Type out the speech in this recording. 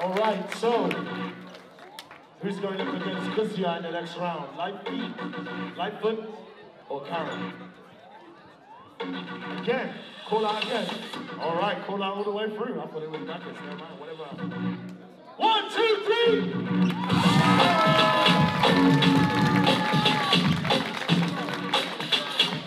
All right, so who's going up against Christian in the next round? Light feet, Lightfoot, or Karam? Again, call out again. All right, call out all the way through. I thought it was backwards. Never mind, whatever. One, two, three.